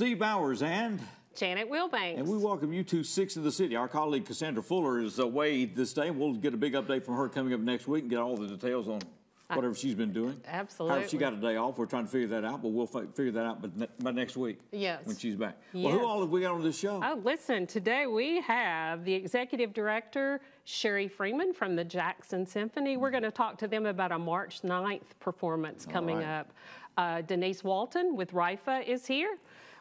Steve Bowers and Janet Wilbanks. and we welcome you to Six in the City. Our colleague Cassandra Fuller is away this day. We'll get a big update from her coming up next week and get all the details on whatever she's been doing. How Absolutely. she got a day off. We're trying to figure that out, but we'll fi- figure that out by, ne- by next week. Yes. When she's back. Well, who Yes. all have we got on this show? Oh, listen, today we have the executive director, Sherry Freeman from the Jackson Symphony. We're going to talk to them about a March 9th performance coming right. up. Uh, Denise Walton with RIFA is here.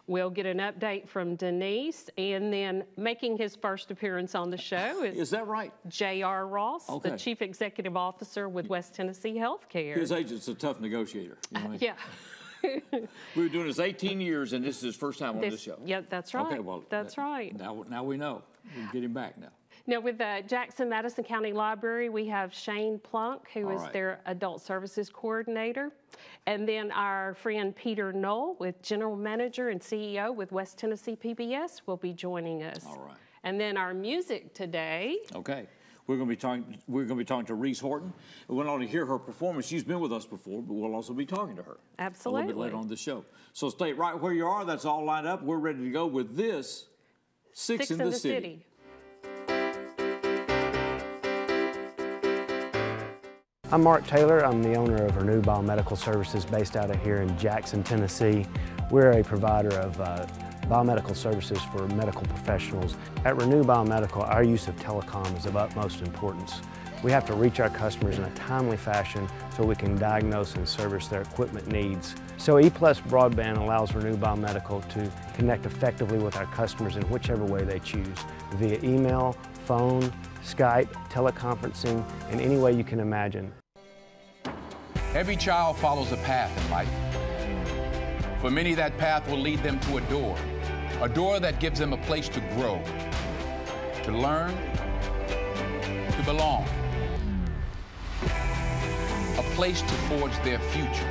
We'll get an update from Denise. And then making his first appearance on the show is Is that right? J.R. Ross, Okay. the Chief Executive Officer with West Tennessee Healthcare. His agent's a tough negotiator. you know? yeah. We were doing this 18 years, and this is his first time on this, This- show. yeah, that's right. Okay, well, That's that- right. Now, now we know. We'll get him back now. Now, with the Jackson Madison County Library, we have Shane Plunk, who All is right. their Adult Services Coordinator. And then our friend Peter Knoll, with General Manager and CEO with West Tennessee PBS, will be joining us. All right. And then our music today, Okay. We're going to be talking. We're going to be talking to Reese Horton. We want to hear her performance. She's been with us before, but we'll also be talking to her absolutely a little bit later on the show. So stay right where you are. That's all lined up. We're ready to go with this Six, Six in, the, City. I'm Mark Taylor. I'm the owner of Renew Biomedical Services based out of here in Jackson, Tennessee. We're a provider of uh, biomedical services for medical professionals. At Renew Biomedical, our use of telecom is of utmost importance. We have to reach our customers in a timely fashion so we can diagnose and service their equipment needs. So E Plus Broadband allows Renew Biomedical to connect effectively with our customers in whichever way they choose, via email, phone, Skype, teleconferencing, in any way you can imagine. Every child follows a path in life. For many, that path will lead them to a door, a door that gives them a place to grow, to learn, to belong, a place to forge their future.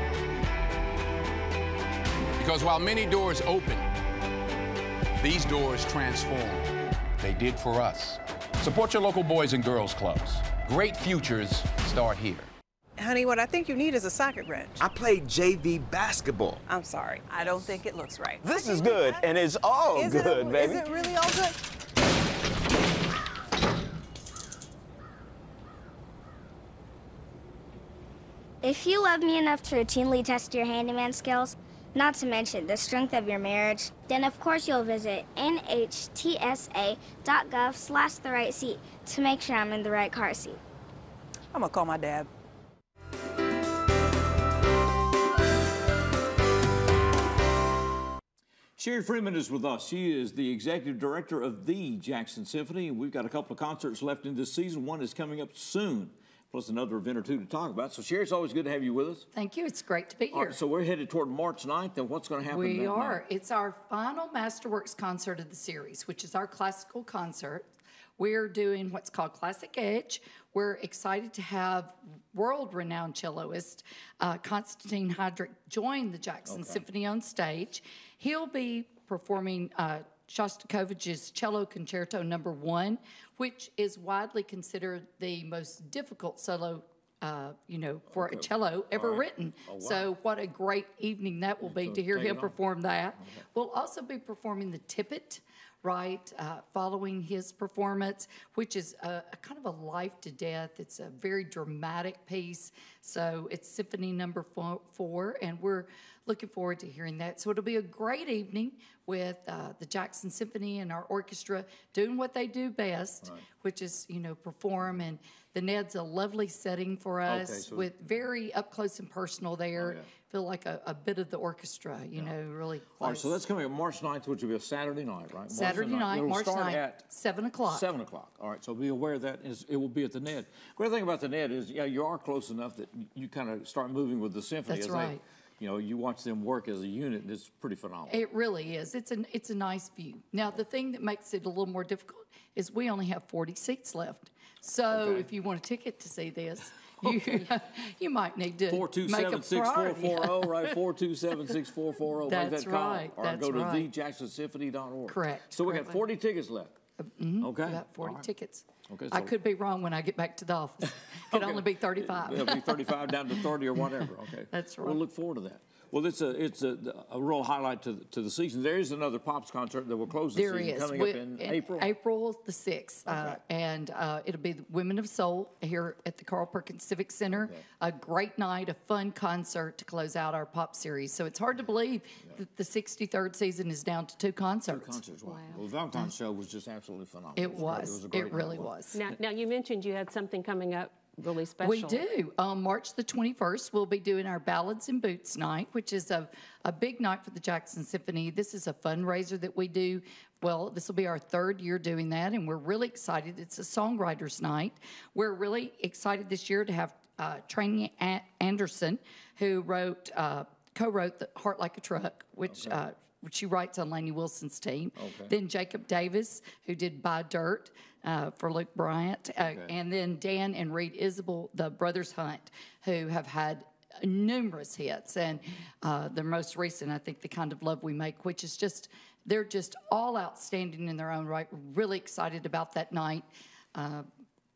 Because while many doors open, these doors transform. They did for us. Support your local boys and girls clubs. Great futures start here. Honey, what I think you need is a socket wrench. I played JV basketball. I'm sorry. I don't think it looks right. This is good, and it's all Is good, it, baby. Is it really all good? If you love me enough to routinely test your handyman skills, not to mention the strength of your marriage, then of course you'll visit nhtsa.gov slash the right seat to make sure I'm in the right car seat. I'm gonna call my dad. Sherry Freeman is with us. She is the executive director of the Jackson Symphony. We've got a couple of concerts left in this season. One is coming up soon, plus another event or two to talk about. So, Sherry, it's always good to have you with us. Thank you. It's great to be All here. right, so we're headed toward March 9th, and what's going to happen we are. night? It's our final Masterworks concert of the series, which is our classical concert. We're doing what's called Classic Edge. We're excited to have world renowned celloist uh, Konstantin Heidrich join the Jackson Symphony on stage. He'll be performing uh, Shostakovich's Cello Concerto Number One, which is widely considered the most difficult solo. Uh, you know, for a cello ever written. So, what a great evening that will be to hear him perform that. We'll also be performing the Tippett, right, uh, following his performance, which is a, a kind of a life to death. It's a very dramatic piece. So it's Symphony Number four, four, and we're looking forward to hearing that. So it'll be a great evening with uh, the Jackson Symphony and our orchestra doing what they do best, which is you know perform and. The Ned's a lovely setting for us so- Oh, with very up close and personal there. Oh, yeah. Feel like a, a bit of the orchestra, you know, really close. All right, so that's coming up March 9th, which will be a Saturday night, right? March Saturday night, It'll March start 9th, at 7 o'clock. Seven o'clock. All right, so be aware of that. Is, it will be at the Ned. Great thing about the Ned is, yeah, you are close enough that you kind of start moving with the symphony. That's as right. They, you know, you watch them work as a unit, and it's pretty phenomenal. It really is. It's an it's a nice view. Now the thing that makes it a little more difficult is we only have 40 seats left. So Okay. if you want a ticket to see this, you you might need to Four two make a seven six four priority. four zero, right? Four two seven six four four oh, zero. Make oh. That's that call, right, or that's go to right. thejacksonsymphony.org. Correct, So we got forty tickets left. Uh, mm-hmm. Okay. About 40 All right. tickets. Okay, I so- could be wrong when I get back to the office. Could Okay. only be 35. It'll be 35 down to 30 or whatever. Okay. That's right. We'll look forward to that. Well, it's a it's a, a real highlight to the, to the season. There is another Pops concert that will close the There season is. coming We- up in, April. April the 6th. Uh, and uh, it'll be the Women of Soul here at the Carl Perkins Civic Center. A great night, a fun concert to close out our pop series. So it's hard to believe that the 63rd season is down to two concerts. Two Concerts, wow. Well, the Valentine's show was just absolutely phenomenal. It great. was. a It, great night. really was. Now, now you mentioned you had something coming up really special. We do. On March the 21st, we'll be doing our Ballads and Boots night, which is a, a big night for the Jackson Symphony. This is a fundraiser that we do. Well, this will be our third year doing that, and we're really excited. It's a songwriters night. We're really excited this year to have uh, Trannie Anderson, who wrote, uh, co-wrote the Heart Like a Truck, which. Uh, which she writes on Lainey Wilson's team. Then Jacob Davis, who did Buy Dirt uh, for Luke Bryant. Uh, And then Dan and Reid Isbell, the Brothers Hunt, who have had numerous hits. And uh, the most recent, I think, The Kind of Love We Make, which is just, they're just all outstanding in their own right. Really excited about that night. Uh,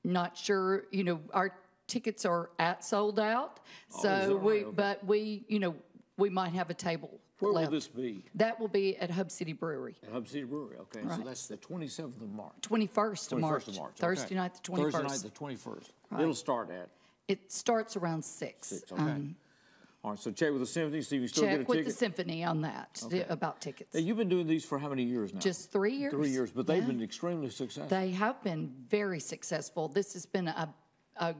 not sure, you know, our tickets are at sold out. So we, right? Okay. but we, you know, we might have a table Where left. will this be? That will be at Hub City Brewery, At Hub City Brewery. Okay, so that's the 27th of March. 21st of 21st March. of March. Thursday okay. night, the 21st. Thursday night, the 21st. It'll start at It starts around 6. six. Okay. Um, All right. So check with the symphony. See if you still get a check with the symphony on that th- about tickets. Now, you've been doing these for how many years now? Just three years. Three years, but they've Yeah. been extremely successful. They have been very successful. This has been a, a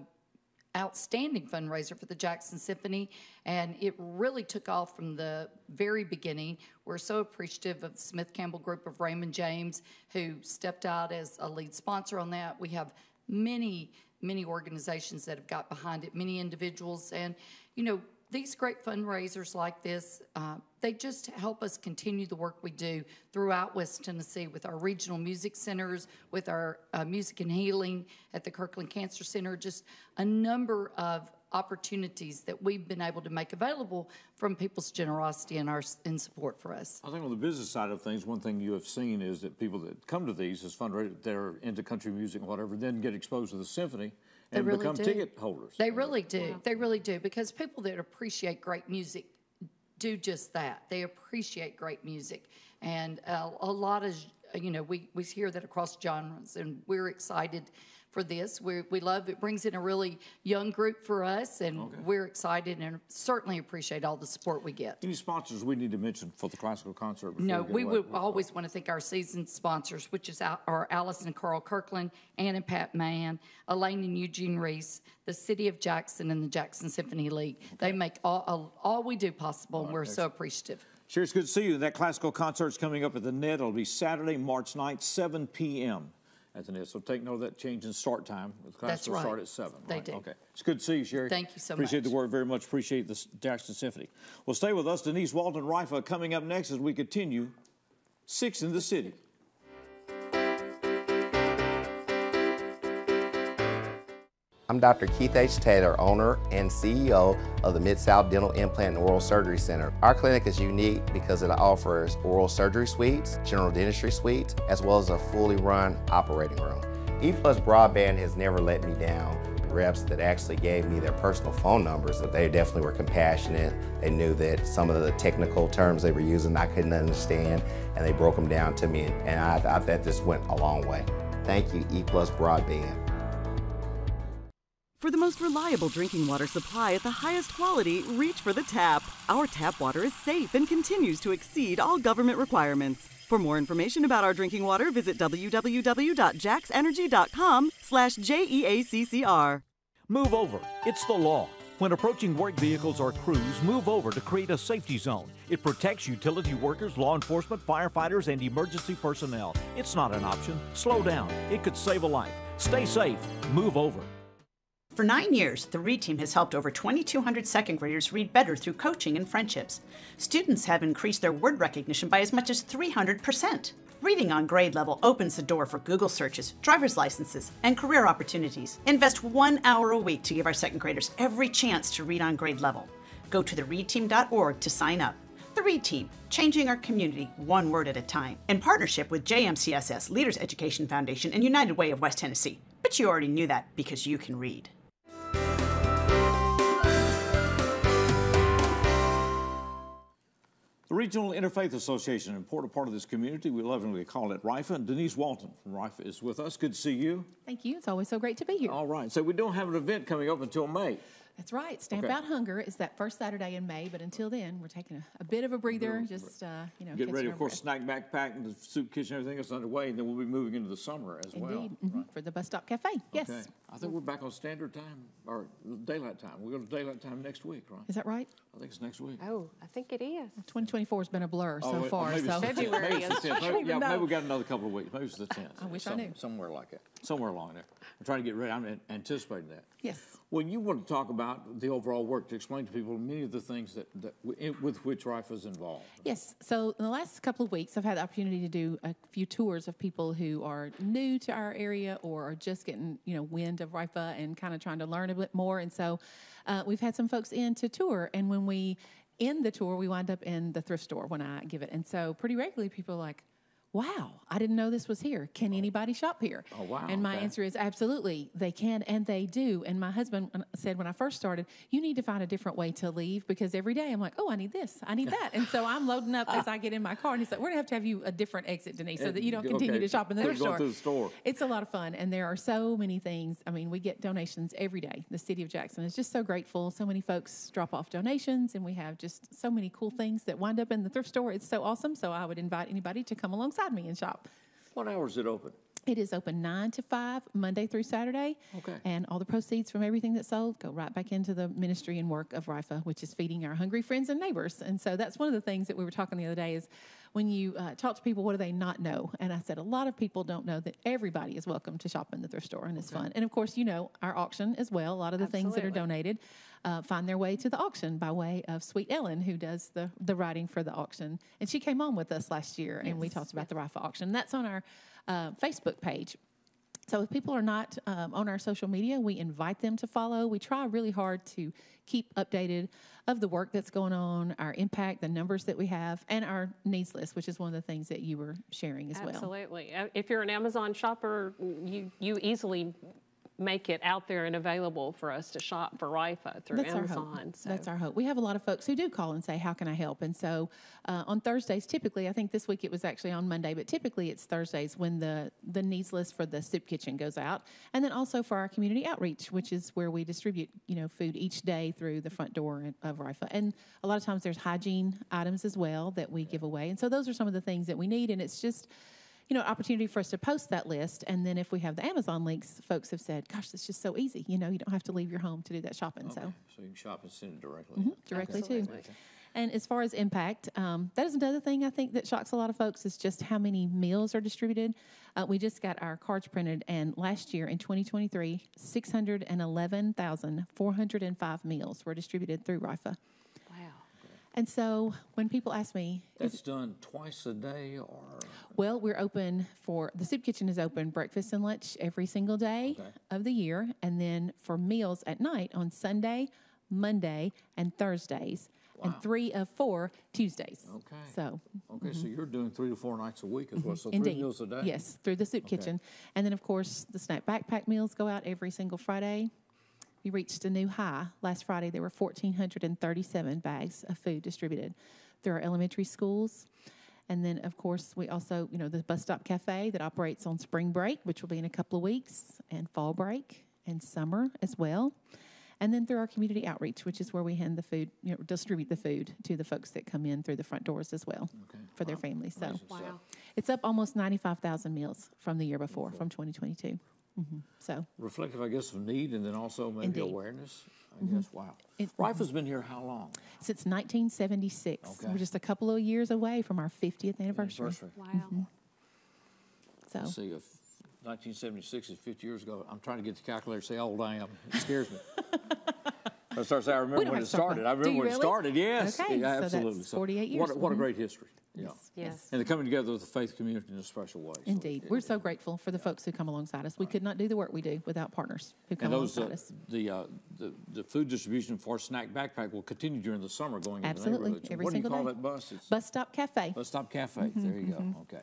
outstanding fundraiser for the Jackson Symphony, and it really took off from the very beginning. We're so appreciative of the Smith Campbell Group of Raymond James, who stepped out as a lead sponsor on that. We have many, many organizations that have got behind it, many individuals, and you know. These great fundraisers like this, uh, they just help us continue the work we do throughout West Tennessee with our regional music centers, with our uh, music and healing at the Kirkland Cancer Center, just a number of opportunities that we've been able to make available from people's generosity and our and support for us. I think on the business side of things, one thing you have seen is that people that come to these as fundraisers, they're into country music and whatever, then get exposed to the symphony They and really become do. ticket holders. They really do. They really do because people that appreciate great music do just that. They appreciate great music, and uh, a lot of you know we we hear that across genres, and we're excited for this. We we love it. Brings in a really young group for us, and we're excited and certainly appreciate all the support we get. Any sponsors we need to mention for the classical concert? No, we we would always want to thank our season sponsors, which is our, Allison and Carl Kirkland, Ann and Pat Mann, Elaine and Eugene Reese, the City of Jackson, and the Jackson Symphony League. They make all, all, all we do possible, and we're so appreciative. Sure, it's good to see you. That classical concert's coming up at the Ned. It'll be Saturday, March 9th, 7 p.m. at the Ned. So take note of that change in start time. The class That's will start at 7. They right? do. Okay. It's good to see you, Sherry. Thank you so Appreciate much. Appreciate the work very much. Appreciate the Jackson Symphony. Well, stay with us. Denise Walton Rifa coming up next as we continue Six in the City. I'm Dr. Keith H. Taylor, owner and CEO of the Mid-South Dental Implant and Oral Surgery Center. Our clinic is unique because it offers oral surgery suites, general dentistry suites, as well as a fully run operating room. E Plus Broadband has never let me down. Reps that actually gave me their personal phone numbers, that they definitely were compassionate. They knew that some of the technical terms they were using I couldn't understand, and they broke them down to me, and I, I thought this went a long way. Thank you, E Plus Broadband. For the most reliable drinking water supply at the highest quality, reach for the tap. Our tap water is safe and continues to exceed all government requirements. For more information about our drinking water, visit www.jaxenergy.com slash J-E-A-C-C-R. Move over. It's the law. When approaching work vehicles or crews, move over to create a safety zone. It protects utility workers, law enforcement, firefighters, and emergency personnel. It's not an option. Slow down. It could save a life. Stay safe. Move over. For nine years, the READ team has helped over 2,200 second graders read better through coaching and friendships. Students have increased their word recognition by as much as 300%. Reading on grade level opens the door for Google searches, driver's licenses, and career opportunities. Invest one hour a week to give our second graders every chance to read on grade level. Go to thereadteam.org to sign up. The READ Team, changing our community one word at a time, in partnership with JMCSS, Leaders Education Foundation, and United Way of West Tennessee. But you already knew that because you can read. The Regional Interfaith Association, an important part of this community. We lovingly call it RIFA. And Denise Walton from RIFA is with us. Good to see you. Thank you. It's always so great to be here. All right. So we don't have an event coming up until May. That's right. Stamp Okay. Out Hunger is that first Saturday in May, but until then, we're taking a, a bit of a breather, just, uh, you know, Get ready, of course, breath. snack backpack and the soup kitchen, everything is underway, and then we'll be moving into the summer as well. Indeed. mhm, For the Bus Stop Cafe. Yes. Okay. I think we're back on standard time or daylight time. We're going to daylight time next week, right? Is that right? I think it's next week. Oh, I think it is. 2024 has been a blur Oh, so wait, far. maybe So the 10th. Maybe February it's the is- 10th. I Maybe, even yeah, maybe know. we got another couple of weeks. Maybe it's the 10th. I wish I knew. Somewhere like that. Somewhere along there. I'm trying to get ready. I'm anticipating that. Yes. Well, you want to talk about the overall work to explain to people many of the things that, that with which RIFA is involved. Yes. So in the last couple of weeks, I've had the opportunity to do a few tours of people who are new to our area or are just getting, you know, wind of RIFA and kind of trying to learn a bit more. And so uh, we've had some folks in to tour. And when we end the tour, we wind up in the thrift store when I give it. And so pretty regularly, people are like, Wow, I didn't know this was here. Can oh. anybody shop here? Oh, wow, And my okay. answer is absolutely, they can and they do. And my husband said when I first started, you need to find a different way to leave because every day I'm like, oh, I need this, I need that. and so I'm loading up as I get in my car. And he's like, we're going to have to have you a different exit, Denise, so that you don't continue Okay, to shop in the quit thrift going store. the store. It's a lot of fun. And there are so many things. I mean, we get donations every day. The city of Jackson is just so grateful. So many folks drop off donations, and we have just so many cool things that wind up in the thrift store. It's so awesome. So I would invite anybody to come alongside me and shop. What hours is it open? It is open 9 to 5, Monday through Saturday. Okay. And all the proceeds from everything that's sold go right back into the ministry and work of RIFA, which is feeding our hungry friends and neighbors. And so that's one of the things that we were talking the other day is when you uh, talk to people, what do they not know? And I said, a lot of people don't know that everybody is welcome to shop in the thrift store and it's fun. And of course, you know, our auction as well. A lot of the things that are donated uh, find their way to the auction by way of Sweet Ellen, who does the, the writing for the auction. And she came on with us last year and we talked about the RIFA auction. That's on our uh, Facebook page. So if people are not um, on our social media, we invite them to follow. We try really hard to keep updated of the work that's going on, our impact, the numbers that we have, and our needs list, which is one of the things that you were sharing as well. Absolutely. Uh, If you're an Amazon shopper, you, you easily make it out there and available for us to shop for RIFA through That's our Amazon. hope. So. That's our hope. We have a lot of folks who do call and say, "How can I help?" And so uh, on Thursdays, typically, I think this week it was actually on Monday, but typically it's Thursdays when the the needs list for the soup kitchen goes out, and then also for our community outreach, which is where we distribute you know food each day through the front door of RIFA. And a lot of times there's hygiene items as well that we give away, and so those are some of the things that we need. And it's just you know, opportunity for us to post that list. And then if we have the Amazon links, folks have said, gosh, it's just so easy. You know, you don't have to leave your home to do that shopping. So So you can shop and send it directly. Mhm, directly too. Absolutely. And as far as impact, um, that is another thing I think that shocks a lot of folks is just how many meals are distributed. Uh, we just got our cards printed, and last year in 2023, 611,405 meals were distributed through RIFA. Wow. And so when people ask me, That's done twice a day or? well, we're open for the soup kitchen is open breakfast and lunch every single day Okay. of the year, and then for meals at night on Sunday, Monday, and Thursdays, and three of four Tuesdays. Okay. So Okay, so you're doing three to four nights a week as well, so three Mm-hmm. Indeed. meals a day? Yes, through the soup Okay. kitchen. And then, of course, the snack backpack meals go out every single Friday. We reached a new high. Last Friday, there were 1,437 bags of food distributed through our elementary schools. And then, of course, we also, you know, the Bus Stop Cafe that operates on spring break, which will be in a couple of weeks, and fall break and summer as well. And then through our community outreach, which is where we hand the food, you know, distribute the food to the folks that come in through the front doors as well for their families. So Wow. it's up almost 95,000 meals from the year before, from 2022. Hmm So Reflective, I guess, of need and then also maybe Indeed. Mm-hmm. awareness, I guess. Wow. It- Rifa's been here how long? since 1976, Okay. we're just a couple of years away from our 50th anniversary. Anniversary. Wow. So Let's see, if 1976 is 50 years ago, I'm trying to get the calculator to say how old I am. It scares me. I start saying, I remember when it start started. with- I remember you when it started. Yes, Okay, yeah, so that's absolutely. 48 What, a- years. what a Mhm. great history. Yeah. Yes. And they're coming together with the faith community in a special way. So, indeed, we're so grateful for the folks who come alongside us. We could not do the work we do without partners who come And those, alongside uh, us. the, uh, the the food distribution for Snack Backpack will continue during the summer going into Absolutely, the neighborhoods. every what do you single call day. that bus? It's Bus Stop Cafe. Bus Stop Cafe. There you go. Okay.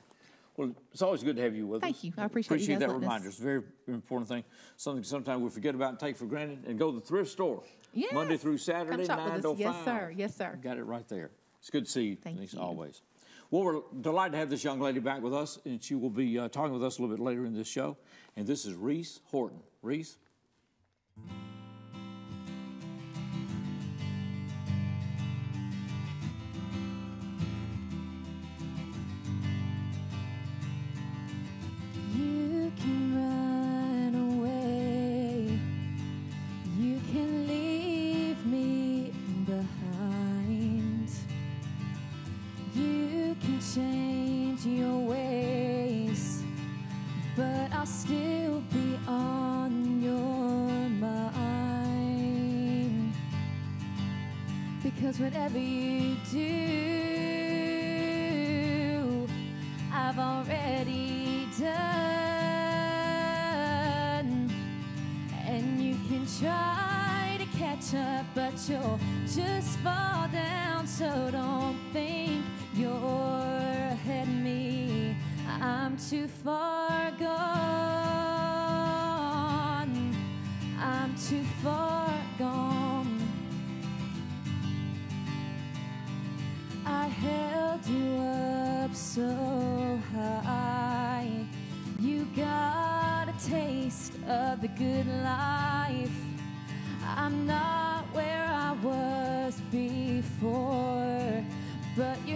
Well, it's always good to have you with Thank us. Thank you. I appreciate you that letting us- reminder. It's a very important thing. Something sometimes we forget about and take for granted. And go to the thrift store. Yes. Monday through Saturday, 9 us. to 5. Yes, sir. Yes, sir. Got it right there. It's good to see you, Thank Denise, you. always. Well, we're delighted to have this young lady back with us, and she will be uh, talking with us a little bit later in this show. And this is Reese Horton. Reese?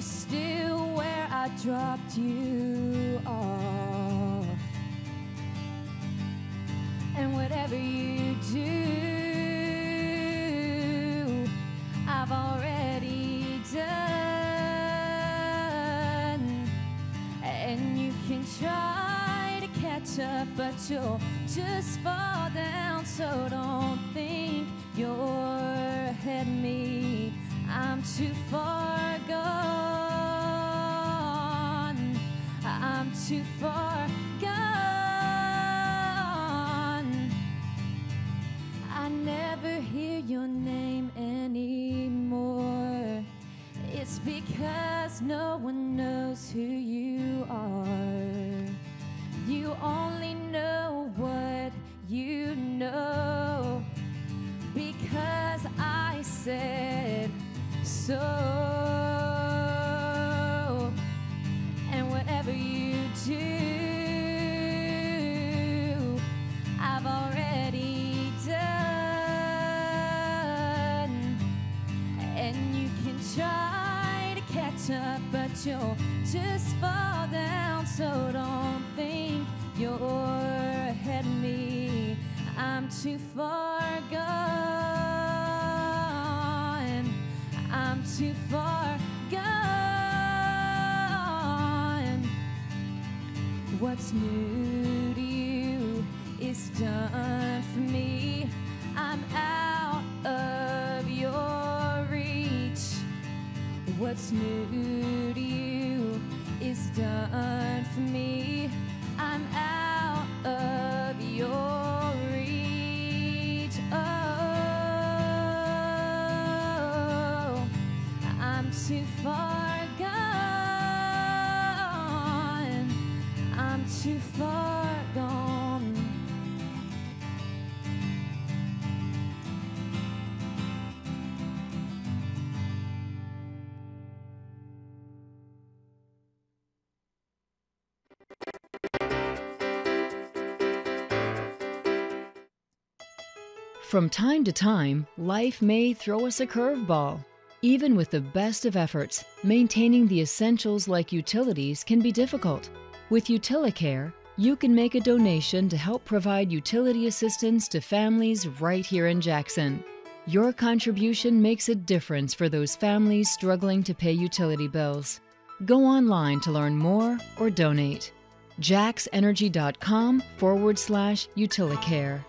Still where I dropped you off. And whatever you do, I've already done. And you can try to catch up, but you'll just fall down. So don't think you're ahead of me. I'm too far too far you'll just fall down. So don't think you're ahead of me. I'm too far gone. I'm too far gone. What's new too far gone. I'm too far gone. From time to time, life may throw us a curveball. Even with the best of efforts, maintaining the essentials like utilities can be difficult. With Utilicare, you can make a donation to help provide utility assistance to families right here in Jackson. Your contribution makes a difference for those families struggling to pay utility bills. Go online to learn more or donate. jaxenergy.com forward slash Utilicare.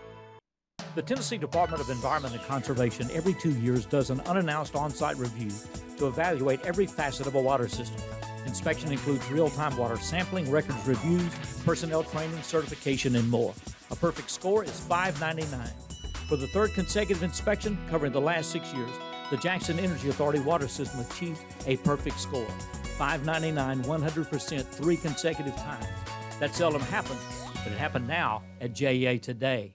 The Tennessee Department of Environment and Conservation every two years does an unannounced on site review to evaluate every facet of a water system. Inspection includes real time water sampling, records reviews, personnel training, certification, and more. A perfect score is $5.99. For the third consecutive inspection, covering the last six years, the Jackson Energy Authority water system achieved a perfect score. $5.99, 100%, three consecutive times. That seldom happens, but it happened now at JEA today.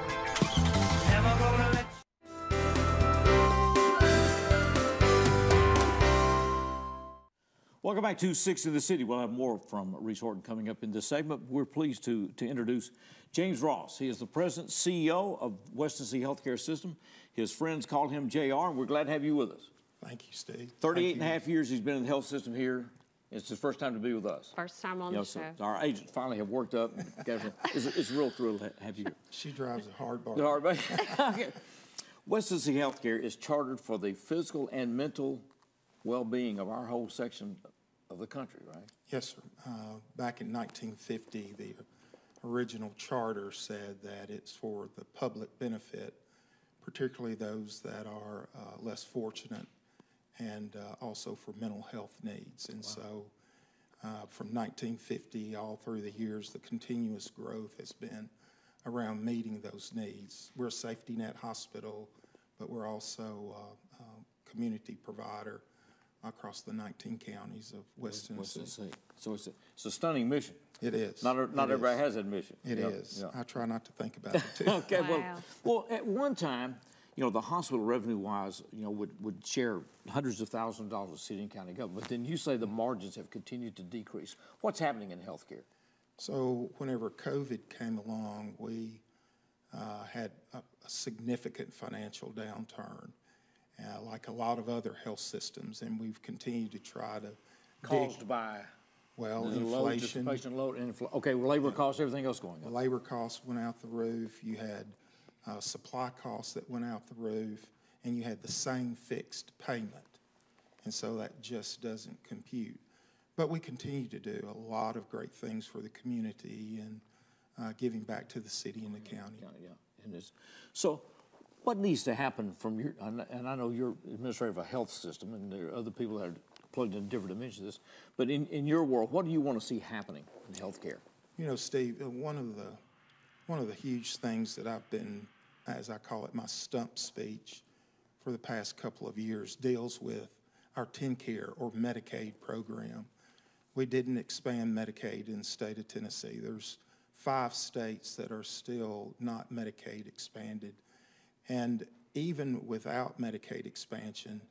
Welcome back to Six in the City. We'll have more from Reese Horton coming up in this segment. We're pleased to, to introduce James Ross. He is the president CEO of West Tennessee Healthcare System. His friends call him JR, and we're glad to have you with us. Thank you, Steve. 38 and a half years he's been in the health system here. It's his first time to be with us. First time on You know, the so show. our agents finally have worked up. and got everything. It's, a- it's a real thrill to have you. She drives a hard bar. The hard way. Okay. West Tennessee Healthcare is chartered for the physical and mental well-being of our whole section of the country, right? Yes, sir. Uh, back in 1950, the original charter said that it's for the public benefit, particularly those that are uh, less fortunate, and uh, also for mental health needs. And so, uh, from 1950 all through the years, the continuous growth has been around meeting those needs. We're a safety net hospital, but we're also uh, a community provider across the 19 counties of West West Tennessee. Tennessee. So it's a, it's a stunning mission. It is. Not, It not everybody is. has that mission. It Yeah, is. yeah. I try not to think about it too. okay, well, well, at one time, you know, the hospital revenue-wise, you know, would, would share hundreds of thousands of dollars with city and county government. But then you say the margins have continued to decrease. What's happening in healthcare? So whenever COVID came along, we uh, had a, a significant financial downturn, uh, like a lot of other health systems, and we've continued to try to Caused dig, by well the load inflation. load infl- Okay, well, labor costs, everything else going up. labor costs went out the roof. You had uh, supply costs that went out the roof, and you had the same fixed payment. And so that just doesn't compute. But we continue to do a lot of great things for the community and uh, giving back to the city and the county. Yeah, yeah, and it's, so what needs to happen from your, and I know you're administrator of a health system, and there are other people that are plugged in different dimensions of this, but in, in your world, what do you want to see happening in healthcare? You know, Steve, uh, one of the one of the huge things that I've been, as I call it, my stump speech for the past couple of years deals with our TennCare or Medicaid program. We didn't expand Medicaid in the state of Tennessee. There's five states that are still not Medicaid expanded. And even without Medicaid expansion,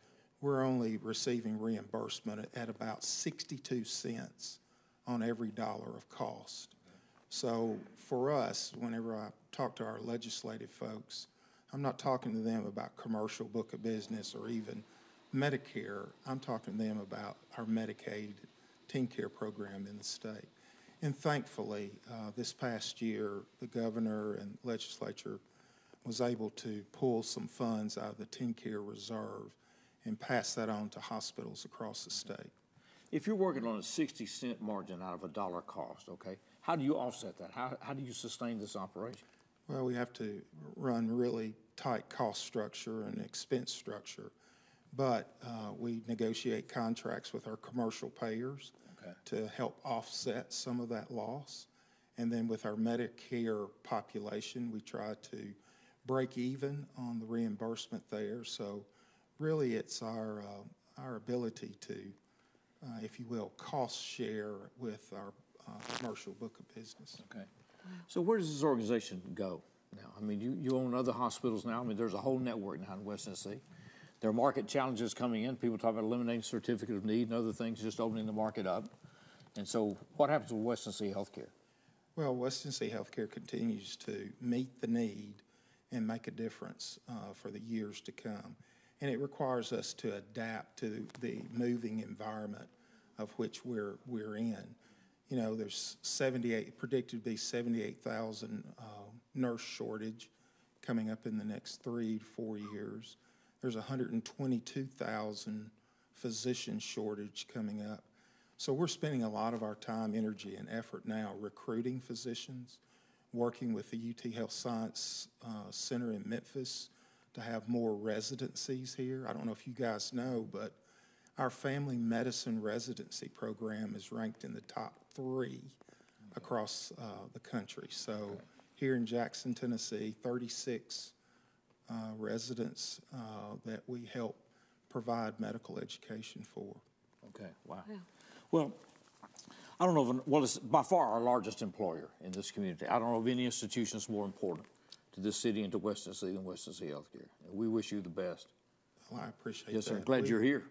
we're only receiving reimbursement at, about 62 cents on every dollar of cost. So for us, whenever I talk to our legislative folks, I'm not talking to them about commercial book of business or even Medicare. I'm talking to them about our Medicaid TennCare program in the state. And thankfully, uh, this past year, the governor and legislature was able to pull some funds out of the TennCare reserve and pass that on to hospitals across the state. If you're working on a 60 cent margin out of a dollar cost, okay, how do you offset that? How, how do you sustain this operation? Well, we have to run really tight cost structure and expense structure, but uh, we negotiate contracts with our commercial payers Okay. to help offset some of that loss. And then with our Medicare population, we try to break even on the reimbursement there. So really, it's our, uh, our ability to, uh, if you will, cost share with our uh, commercial book of business. Okay. So where does this organization go now? I mean, you, you own other hospitals now. I mean, there's a whole network now in West Tennessee. There are market challenges coming in. People talk about eliminating certificate of need and other things, just opening the market up. And so what happens with West Tennessee Healthcare? Well, West Tennessee Healthcare continues to meet the need and make a difference uh, for the years to come. And it requires us to adapt to the moving environment of which we're, we're in. You know, there's 78, predicted to be 78,000 uh, nurse shortage coming up in the next three to four years. There's 122,000 physician shortage coming up. So we're spending a lot of our time, energy, and effort now recruiting physicians, working with the UT Health Science uh, Center in Memphis to have more residencies here. I don't know if you guys know, but our family medicine residency program is ranked in the top three across uh, the country. So here in Jackson, Tennessee, 36 uh, residents uh, that we help provide medical education for. Okay, wow. Well, I don't know, if, well, it's by far our largest employer in this community. I don't know of any institution that's more important to this city and to West Tennessee than West Tennessee Healthcare. And we wish you the best. Well, I appreciate that. Yes, that. sir. Glad We- you're here.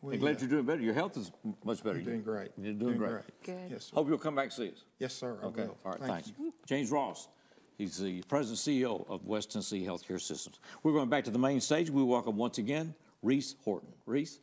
we, and glad uh, you're doing better. Your health is much better. You're doing great. You're doing, Doing great. great. Good. Yes, sir. Hope you'll come back and see us. Yes, sir, I okay. will. All right. Thank thanks. James Ross. He's the president CEO of West Tennessee Healthcare Systems. We're going back to the main stage. We welcome once again Reese Horton. Reese.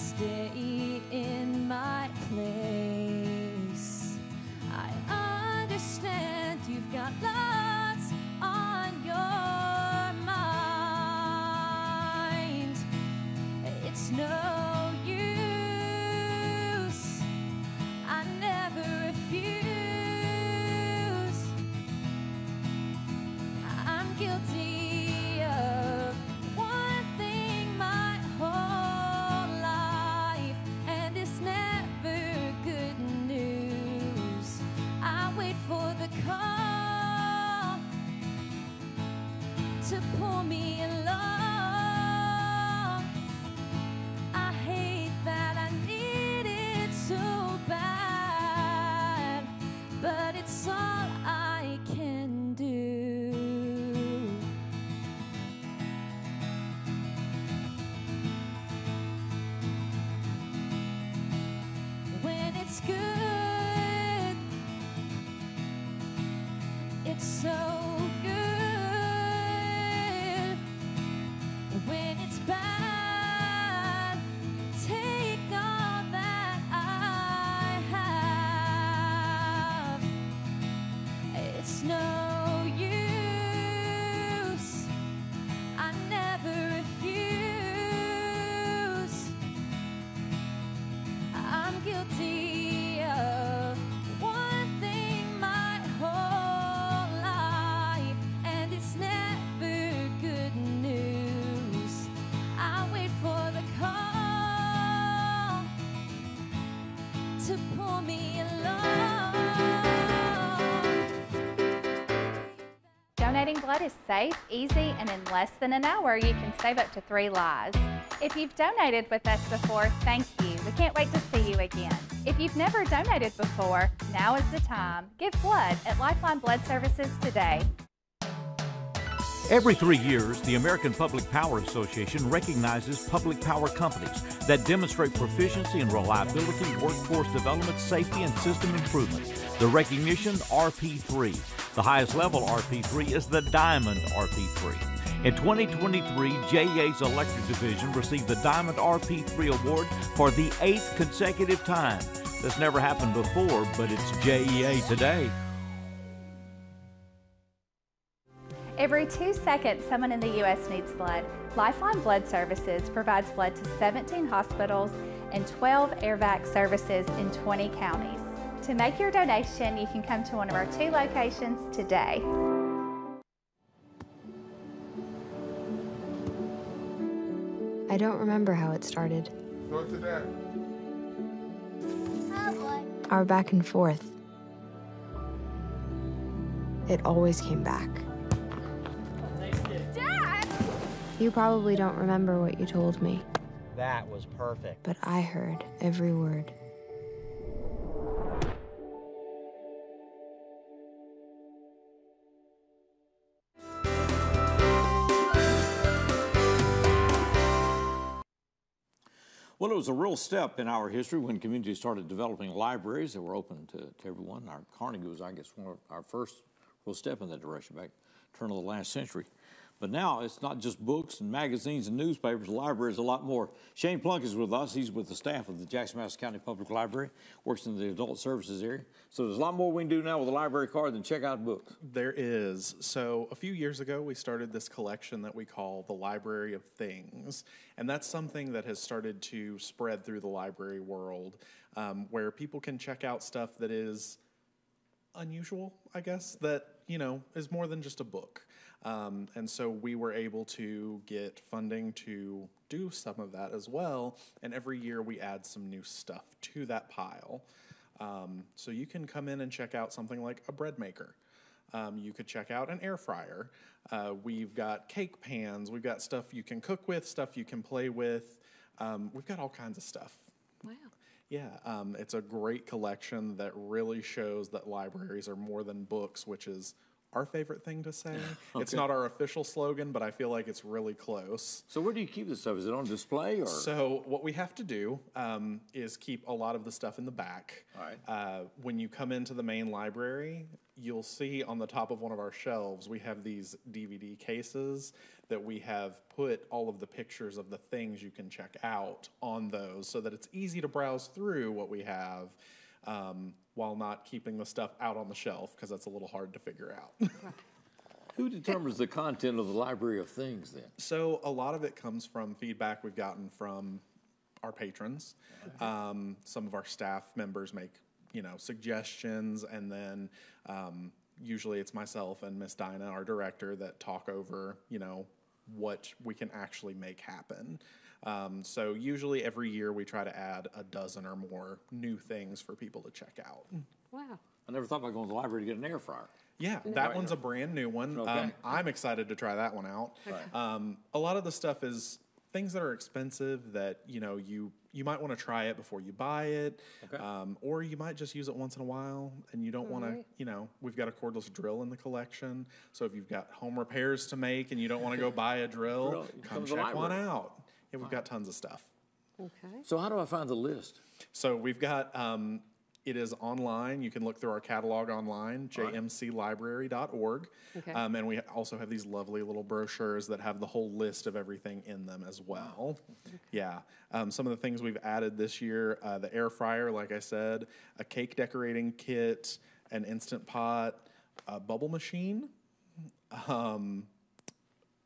Stay in my place. I understand you've got lots Donating blood is safe, easy, and in less than an hour, you can save up to three lives. If you've donated with us before, thank you. We can't wait to see you again. If you've never donated before, now is the time. Give blood at Lifeline Blood Services today. Every three years, the American Public Power Association recognizes public power companies that demonstrate proficiency in reliability, workforce development, safety, and system improvements. The recognition RP3. The highest level RP3 is the Diamond RP3. In 2023, JEA's electric division received the Diamond RP3 award for the eighth consecutive time. This never happened before, but it's JEA today. Every two seconds, someone in the U.S. needs blood. Lifeline Blood Services provides blood to 17 hospitals and 12 Air Evac services in 20 counties. To make your donation, you can come to one of our two locations today. I don't remember how it started. Go to that. Our back and forth. It always came back. You probably don't remember what you told me, That was perfect. but I heard every word. Well, it was a real step in our history when communities started developing libraries that were open to, to everyone. Our Carnegie was, I guess, one of our first real step in that direction back turn of the last century. But now it's not just books and magazines and newspapers. The library is a lot more. Shane Plunk is with us. He's with the staff of the Jackson Madison County Public Library, works in the adult services area. So there's a lot more we can do now with a library card than check out books. There is. So a few years ago, we started this collection that we call the Library of Things. And that's something that has started to spread through the library world um, where people can check out stuff that is unusual, I guess, that, you know, is more than just a book. Um, and so we were able to get funding to do some of that as well. And every year we add some new stuff to that pile. Um, so you can come in and check out something like a bread maker. Um, you could check out an air fryer. Uh, we've got cake pans. We've got stuff you can cook with, stuff you can play with. Um, we've got all kinds of stuff. Wow. Yeah, um, it's a great collection that really shows that libraries are more than books, which is our favorite thing to say. It's not our official slogan, but I feel like it's really close. So where do you keep this stuff? Is it on display or? So what we have to do um, is keep a lot of the stuff in the back. All right. Uh, when you come into the main library, you'll see on the top of one of our shelves we have these DVD cases that we have put all of the pictures of the things you can check out on those, so that it's easy to browse through what we have. Um, while not keeping the stuff out on the shelf because that's a little hard to figure out. Who determines the content of the library of things then? So a lot of it comes from feedback we've gotten from our patrons. Um, some of our staff members make, you know, suggestions, and then um, usually it's myself and Miss Dinah, our director, that talk over, you know, what we can actually make happen. Um, so usually every year we try to add a dozen or more new things for people to check out. Wow. I never thought about going to the library to get an air fryer. Yeah, that one's a brand new one. Okay. Um, I'm excited to try that one out. Okay. Um, a lot of the stuff is things that are expensive that you know you you might want to try it before you buy it, um, or you might just use it once in a while and you don't want to. Alright. You know, we've got a cordless drill in the collection, so if you've got home repairs to make and you don't want to go buy a drill, Drill, come come check one out. Yeah, we've got tons of stuff. Okay. So how do I find the list? So we've got um, it is online. You can look through our catalog online, All right. jmclibrary.org. Okay. Um, and we also have these lovely little brochures that have the whole list of everything in them as well. Yeah. Um, some of the things we've added this year uh, the air fryer, like I said, a cake decorating kit, an instant pot, a bubble machine. Um,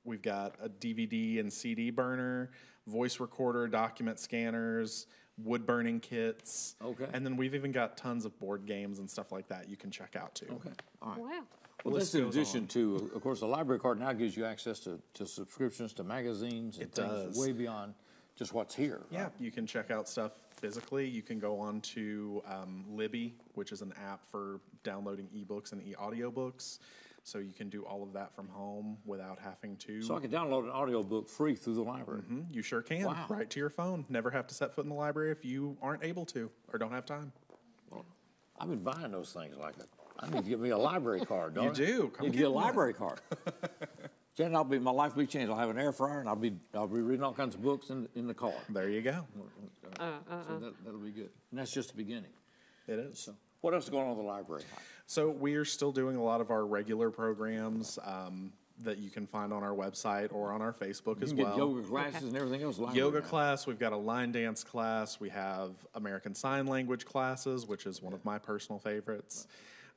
We've got a DVD and CD burner, voice recorder, document scanners, wood burning kits. Okay. And then we've even got tons of board games and stuff like that you can check out too. Okay. All right. Wow. Well, List that's in addition on. to, of course, the library card now gives you access to, to subscriptions to magazines and It things does. way beyond just what's here. Yeah, you can check out stuff physically. You can go on to um, Libby, which is an app for downloading ebooks and e-audiobooks. So you can do all of that from home without having to. So I can download an audiobook free through the library. Mhm, you sure can. Wow. Right to your phone. Never have to set foot in the library if you aren't able to or don't have time. Well, I've been buying those things like that. I need to get me a library card, don't You I? do. Come Need to get get a one. library card. Jen, I'll be my life will be changed. I'll have an air fryer and I'll be I'll be reading all kinds of books in in the car. There you go. Uh, uh, So uh. that, that'll be good. And that's just the beginning. It is. So what else is going on in the library? So we are still doing a lot of our regular programs. Um, that you can find on our website or on our Facebook You as can get well. yoga classes and everything else Yoga right now. class. We've got a line dance class. We have American Sign Language classes, which is one of my personal favorites.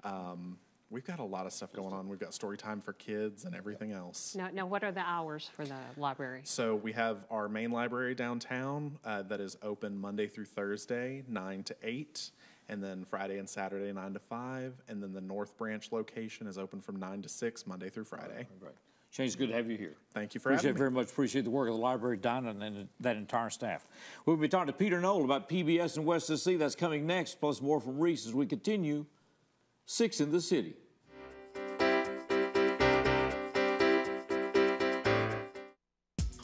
Um, we've got a lot of stuff going on. We've got story time for kids and everything else. Now, now, what are the hours for the library? So we have our main library downtown uh, that is open Monday through Thursday, nine to eight, and then Friday and Saturday, nine to five, and then the North Branch location is open from nine to six, Monday through Friday. Great. Shane, it's good to have you here. Thank you for Appreciate having it me. very much. Appreciate the work of the library, Dinah, and that entire staff. We'll be talking to Peter Knoll about PBS and West Tennessee. That's coming next, plus more from Reese as we continue. Six in the city.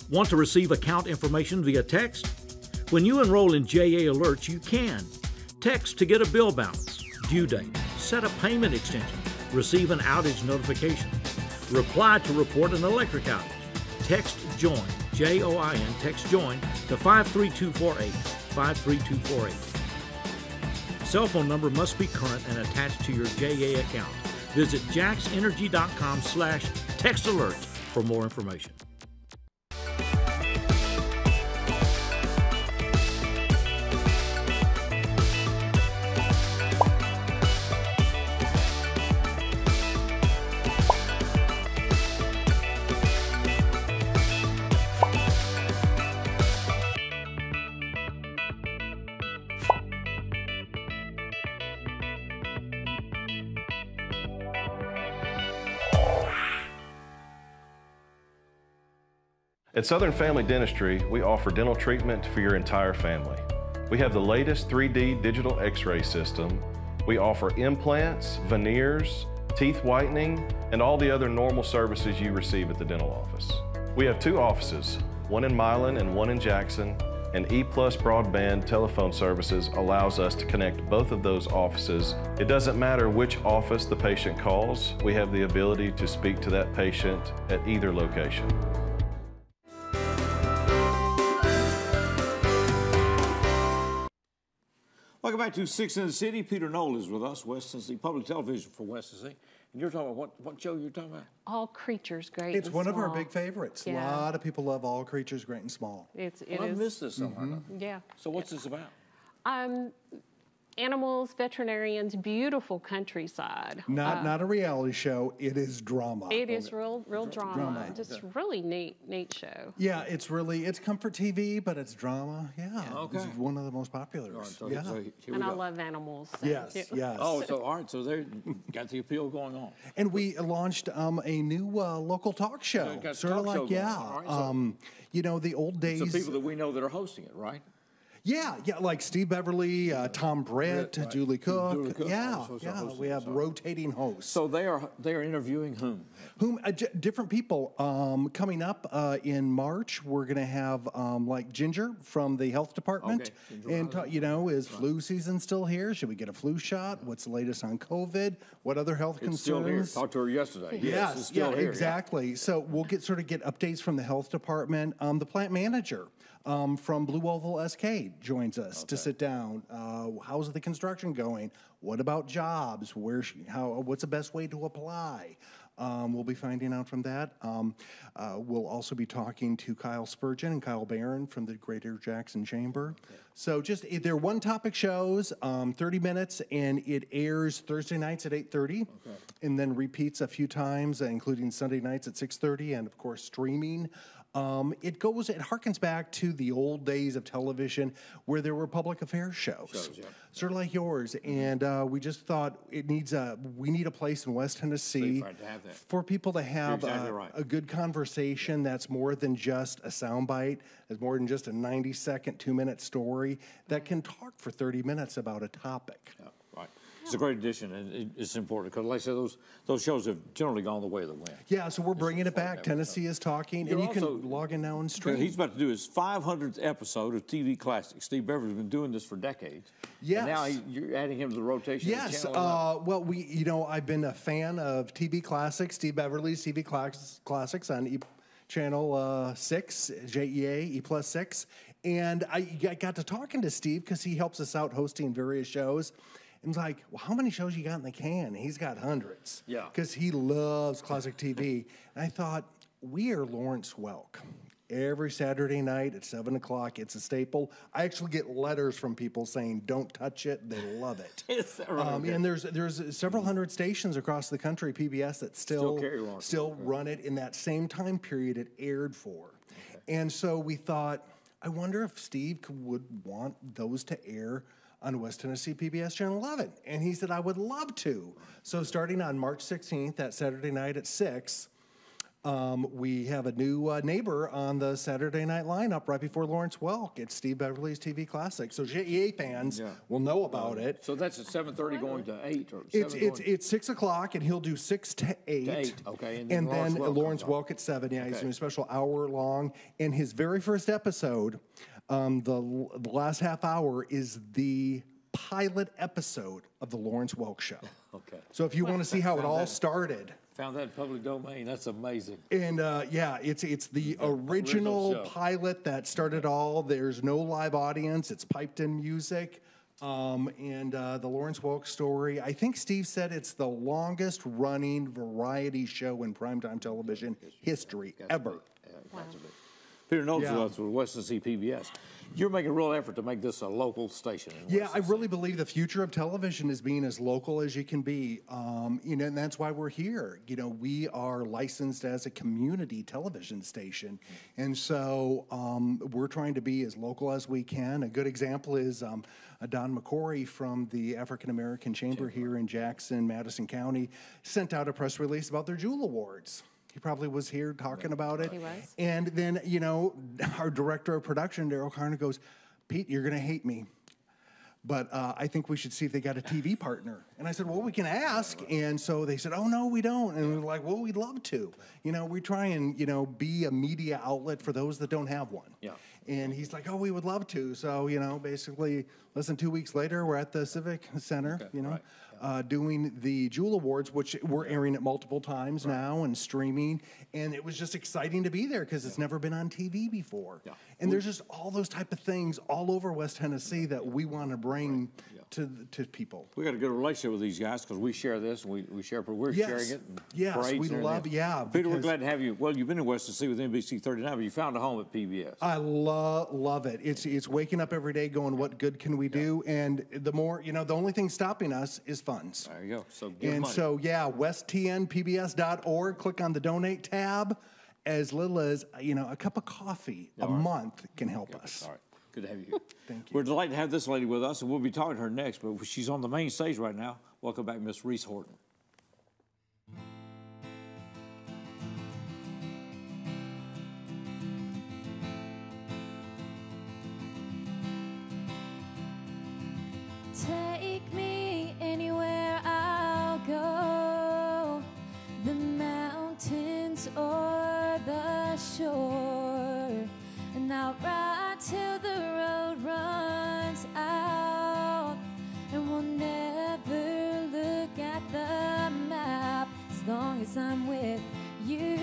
Want to receive account information via text? When you enroll in JEA Alerts, you can. Text to get a bill balance, due date, set a payment extension, receive an outage notification, reply to report an electric outage. Text JOIN, J O I N, text JOIN to 53248, 53248. Cell phone number must be current and attached to your JEA account. Visit jaxenergy.com slash text alerts for more information. At Southern Family Dentistry, we offer dental treatment for your entire family. We have the latest 3D digital x ray system. We offer implants, veneers, teeth whitening, and all the other normal services you receive at the dental office. We have two offices, one in Milan and one in Jackson, and E Plus broadband telephone services allows us to connect both of those offices. It doesn't matter which office the patient calls, we have the ability to speak to that patient at either location. Welcome back to Six in the City. Peter Knoll is with us, West Tennessee Public Television for West Tennessee. And you're talking about what, what show you're talking about? All creatures, great. And Small. It's and one of our big favorites. Yeah. A lot of people love all creatures, great and small. It's it Well, I've missed this somehow. Mhm. Yeah. So what's this about? Um, animals, veterinarians, beautiful countryside. Not Uh, not a reality show. It is drama. It is real, real drama. Drama. Just really neat, neat show. Yeah, it's really it's comfort TV, but it's drama. Yeah, Okay. It's one of the most popular. so- yeah. so here we And I go. love animals. so- Yes, Yeah. yes. Oh, so all right, so they got the appeal going on. And we launched um, a new uh, local talk show. got sort of talk show like going yeah, on. All right, so- um, you know the old days. Some people that we know that are hosting it, right? Yeah, yeah, like Steve Beverly, uh, Tom Brett, right. Julie Cook. Julie Cook, Yeah, also- also yeah. hosting We have so- rotating hosts. So they are they are interviewing whom? Whom uh, j- different people um, coming up uh, in March? We're going to have um, like Ginger from the health department, Okay, and ta- you know, is flu season still here? Should we get a flu shot? What's the latest on COVID? What other health It's concerns? still here. Talked to her yesterday. Yes, Yes, it's still yeah, here. exactly. So we'll get sort of get updates from the health department. Um, the plant manager um, from Blue Oval SK joins us to sit down. Uh, how's the construction going? What about jobs? Where? How? What's the best way to apply? Um, we'll be finding out from that. Um, uh, we'll also be talking to Kyle Spurgeon and Kyle Barron from the Greater Jackson Chamber. So just eh, they're one-topic shows, um, 30 minutes, and it airs Thursday nights at 8:30, and then repeats a few times, uh, including Sunday nights at 6:30, and of course streaming. Um, it goes, it harkens back to the old days of television where there were public affairs shows, Shows, yeah. sort of like yours. And uh, we just thought it needs a, we need a place in West Tennessee Safe, right, to have that. for people to have exactly uh, right. a good conversation that's more than just a soundbite, is more than just a 90 second, two minute story that can talk for 30 minutes about a topic. Right. It's a great addition, and it's important because, like I said, those those shows have generally gone the way of the wind. Yeah, so we're bringing it back. Tennessee is talking, You're and you also- can log in now and stream. he's about to do his 500th episode of TV Classics. Steve Beverly's been doing this for decades. Yes. And now he, you're adding him to the rotation. Yes. Uh, well, we, you know, I've been a fan of TV Classics, Steve Beverly's TV Class- Classics on E Channel uh, 6, JEA, E Plus 6. And I, I got to talking to Steve because he helps us out hosting various shows. And it's like, well, how many shows you got in the can? He's got hundreds. Yeah. Because he loves classic TV. And I thought, we are Lawrence Welk. Every Saturday night at seven o'clock, it's a staple. I actually get letters from people saying, "Don't touch it." They love it. Is that right? Um, and there's there's several hundred stations across the country, PBS, that still Still still run it in that same time period it aired for. Okay. And so we thought, I wonder if Steve could, would want those to air on West Tennessee PBS Channel 11. And he said, I would love to. So starting on March 16th, that Saturday night at 6, um, we have a new uh, neighbor on the Saturday night lineup right before Lawrence Welk. It's Steve Beverly's TV Classic. So JEA fans will know about it. So that's at seven thirty going to eight or It's it's going- it's six o'clock, and he'll do six to eight. eight, okay, and And then then, Lawrence Welk Lawrence comes. Welk at seven. Yeah, he's doing a special hour long. And his very first episode, um, the the last half hour is the pilot episode of the Lawrence Welk Show. Okay. So if you want to see how it all that- started. Found that in public domain. That's amazing. And uh, yeah, it's it's the original, show. pilot that started all. There's no live audience. It's piped in music. Um, and uh, the Lawrence Welk story. I think Steve said it's the longest running variety show in primetime television history ever. Peter Knoll Yeah. with West Tennessee PBS. You're making a real effort to make this a local station. Yeah, I really believe the future of television is being as local as you can be. Um, you know, and that's why we're here. You know, we are licensed as a community television station, and so um, we're trying to be as local as we can. A good example is um, Don McCory from the African American Chamber here in Jackson, Madison County, sent out a press release about their Jewel Awards. He probably was here talking about it. He was. And then, you know, our director of production, Daryl Carner, goes, Pete, you're going to hate me. But uh, I think we should see if they got a TV partner. And I said, well, we can ask. And so they said, oh, no, we don't. And we were like, well, we'd love to. You know, we try and, you know, be a media outlet for those that don't have one. Yeah. And he's like, oh, we would love to. So, you know, basically, less than two weeks later, we're at the Civic Center, you know, uh, doing the Jewel Awards, which we're airing it multiple times now and streaming. And it was just exciting to be there because it's never been on TV before. And there's just all those type of things all over West Tennessee that we want to bring to to people. We got a good relationship with these guys because we share this and we, we share, we're Yes. sharing it. and Yes, parades we and love- everything. yeah, Peter, we're glad to have you. Well, you've been in West Tennessee with NBC 39, but you found a home at PBS. I love love it. It's it's waking up every day going, what good can we do? And the more you know, the only thing stopping us is funds. There you go. So give And money. so yeah, westtnpbs.org. Click on the donate tab. As little as you know, a cup of coffee a month can help us. All right. Good to have you here. Thank you. We're delighted to have this lady with us, and we'll be talking to her next, but she's on the main stage right now. Welcome back, Miss Reese Horton. Take shore, and I'll ride till the road runs out, and we'll never look at the map as long as I'm with you.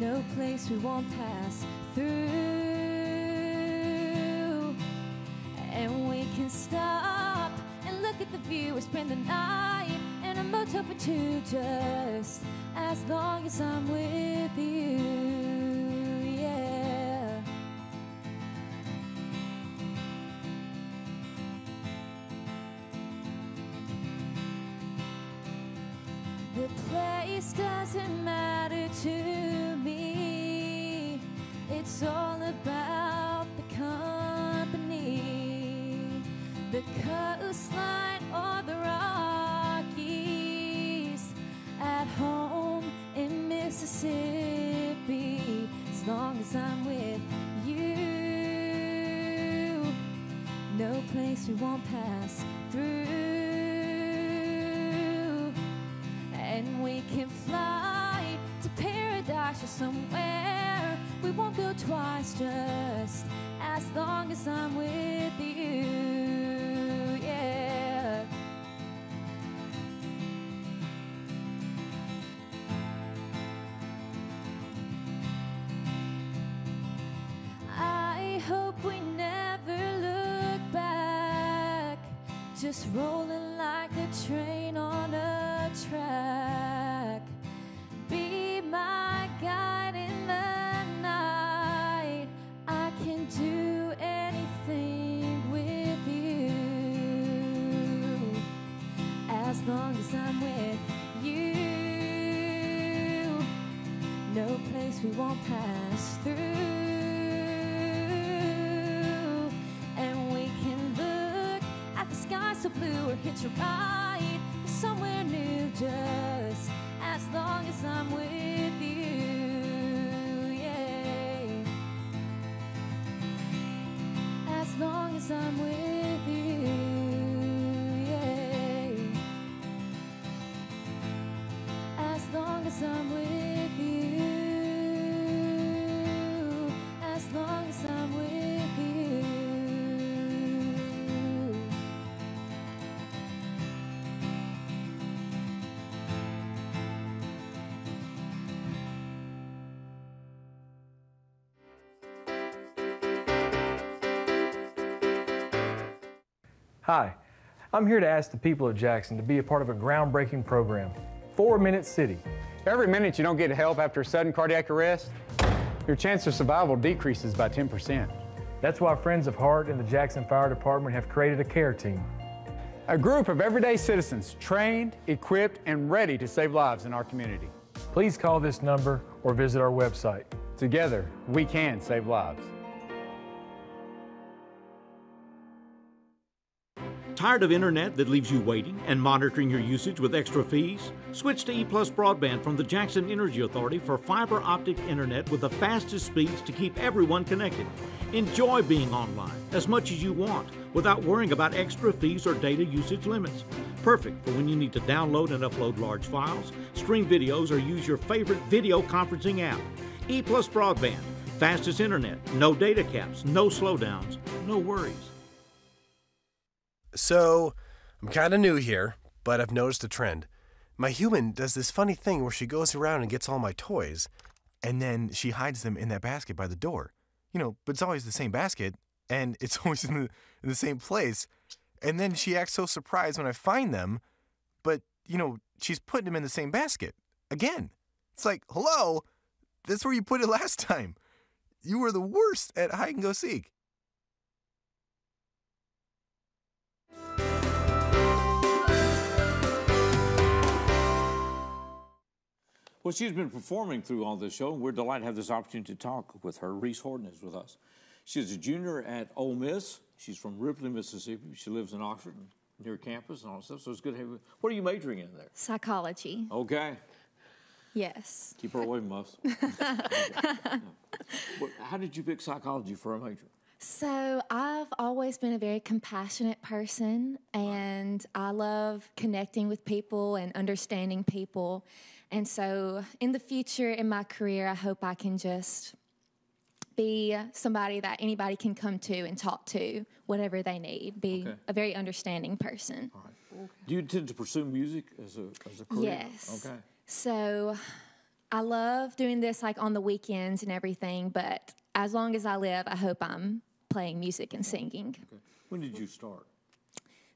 No place we won't pass through and we can stop and look at the view or spend the night in a motel for two just as long as I'm with you. We won't pass just rolling like a train on a track. Be my guide in the night. I can do anything with you as long as I'm with you. No place we won't pass through. The blue or hitch a ride somewhere new just as long as I'm with you. Yeah. As long as I'm with you. Yeah. As long as I'm with Hi, I'm here to ask the people of Jackson to be a part of a groundbreaking program, Four Minute City. Every minute you don't get help after a sudden cardiac arrest, your chance of survival decreases by 10%. That's why Friends of Heart and the Jackson Fire Department have created a care team. A group of everyday citizens trained, equipped, and ready to save lives in our community. Please call this number or visit our website. Together, we can save lives. Tired of internet that leaves you waiting and monitoring your usage with extra fees? Switch to E Plus Broadband from the Jackson Energy Authority for fiber optic internet with the fastest speeds to keep everyone connected. Enjoy being online as much as you want without worrying about extra fees or data usage limits. Perfect for when you need to download and upload large files, stream videos, or use your favorite video conferencing app. E Plus Broadband, fastest internet, no data caps, no slowdowns, no worries. So, I'm kind of new here, but I've noticed a trend. My human does this funny thing where she goes around and gets all my toys, and then she hides them in that basket by the door. You know, but it's always the same basket, and it's always in the, in the same place. And then she acts so surprised when I find them, but, you know, she's putting them in the same basket. Again. It's like, hello, that's where you put it last time. You were the worst at hide and go seek. Well, she's been performing through all this show, and we're delighted to have this opportunity to talk with her. Reese Horton is with us. She's a junior at Ole Miss. She's from Ripley, Mississippi. She lives in Oxford, near campus and all that stuff. So it's good to have you. What are you majoring in there? Psychology. Okay. Yes. Keep her away from us. What- How did you pick psychology for a major? So, I've always been a very compassionate person, and I love connecting with people and understanding people. And so, in the future, in my career, I hope I can just be somebody that anybody can come to and talk to, whatever they need. Be Okay. a very understanding person. Do you intend to pursue music as a, as a career? Yes. Okay. So I love doing this like on the weekends and everything, but as long as I live, I hope I'm playing music and singing. When did you start?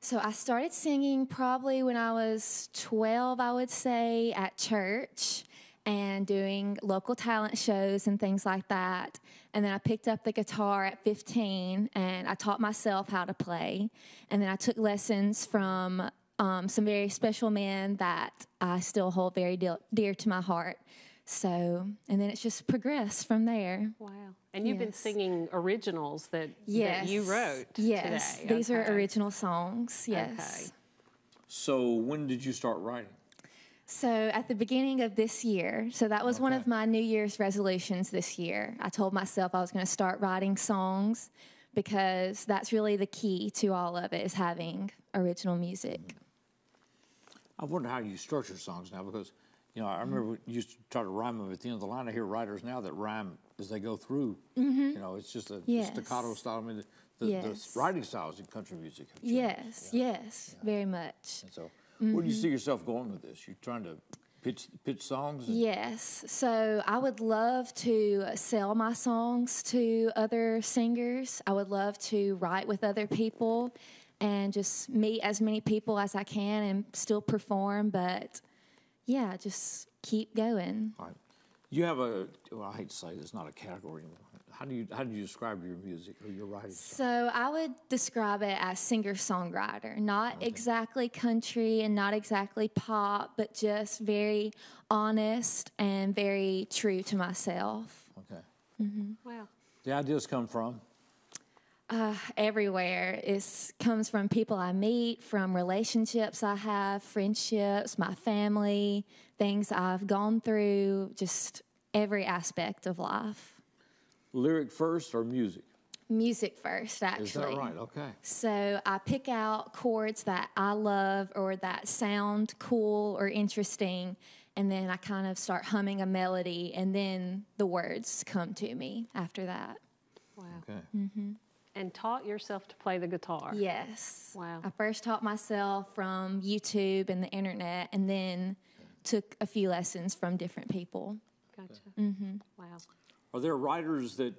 So I started singing probably when I was 12, I would say, at church and doing local talent shows and things like that. And then I picked up the guitar at 15 and I taught myself how to play. And then I took lessons from um, some very special men that I still hold very dear, dear to my heart. So, and then it's just progressed from there. Wow. And you've been singing originals that, Yes. that you wrote Yes. today. These are original songs. Yes. Okay. So when did you start writing? So at the beginning of this year, so that was one of my New Year's resolutions this year. I told myself I was going to start writing songs because that's really the key to all of it is having original music. I wonder how you structure songs now because, you know, I remember Mm-hmm. we used to try to rhyme them at the end of the line. I hear writers now that rhyme as they go through. Mhm. You know, it's just a Yes. staccato style. I mean, the, Yes. the writing styles in country music. have changed. Yes, yes, very much. And so, where do you Mhm. see yourself going with this? You're trying to pitch pitch songs? Yes. So I would love to sell my songs to other singers. I would love to write with other people. and just meet as many people as I can and still perform. But yeah, just keep going. All right. You have a, well, I hate to say it, it's not a category. anymore. How do you, how do you describe your music or your writing? So I would describe it as singer songwriter, not exactly country and not exactly pop, but just very honest and very true to myself. Okay. hmm Wow. The ideas come from? Uh, everywhere. It comes from people I meet, from relationships I have, friendships, my family, things I've gone through, just every aspect of life. Lyric first or music? Music first, actually. Is that right? Okay. So I pick out chords that I love or that sound cool or interesting, and then I kind of start humming a melody, and then the words come to me after that. Wow. Okay. hmm And taught yourself to play the guitar. Yes. Wow. I first taught myself from YouTube and the internet, and then took a few lessons from different people. Gotcha. Mm-hmm. Wow. Are there writers that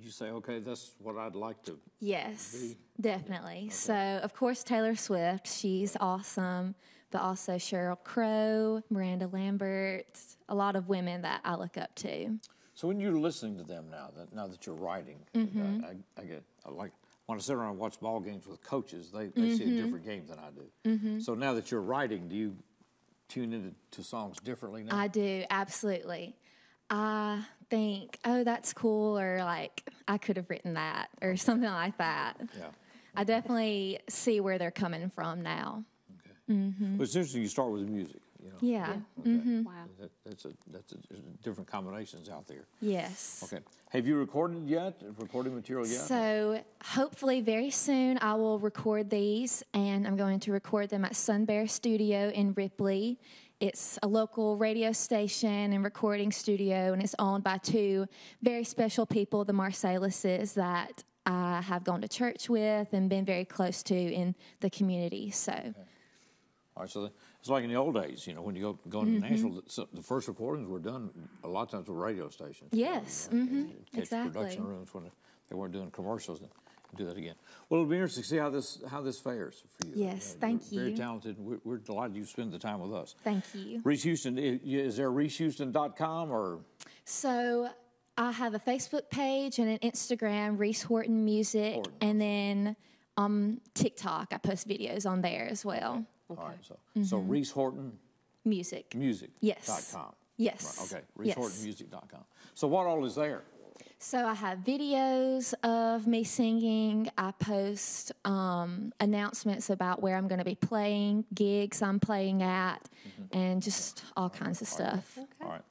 you say, okay, that's what I'd like to Yes, be? definitely. So, of course, Taylor Swift, she's awesome, but also Sheryl Crow, Miranda Lambert, a lot of women that I look up to. So when you're listening to them now, that now that you're writing, Mhm. I, I get I like when I sit around and watch ball games with coaches, they, they see a Mhm. different game than I do. Mhm. So now that you're writing, do you tune into to songs differently now? I do, absolutely. I think, oh, that's cool, or like, I could have written that, or something like that. Yeah. I definitely see where they're coming from now. hmm But it's interesting you start with the music. You know? Yeah. hmm Wow. That, that's a that's a, there's different combinations out there. Yes. Okay. Have you recorded yet? Recording material yet? So hopefully very soon I will record these and I'm going to record them at Sun Bear Studio in Ripley. It's a local radio station and recording studio and it's owned by two very special people, the Marcelluses that I have gone to church with and been very close to in the community. So All right, so the, it's like in the old days, you know, when you go going Mhm. to Nashville, the, the first recordings were done a lot of times with radio stations. yes, hmm exactly. production rooms when they weren't doing commercials and do that again. Well, it'll be interesting to see how this how this fares for you. Yes, Uh, thank you're Very talented. We're, we're delighted you spend the time with us. Thank you. Reese Houston, is there reesehouston.com or So I have a Facebook page and an Instagram, Reese Horton Music, and then um, TikTok. I post videos on there as well. All right? So so Mhm. Reese Horton Music. Music. Yes. Dot com. Yes. Right, okay. Yes. ReeseHortonMusic.com. So what all is there? So I have videos of me singing. I post um, announcements about where I'm going to be playing, gigs I'm playing at, and just all kinds of stuff. All right.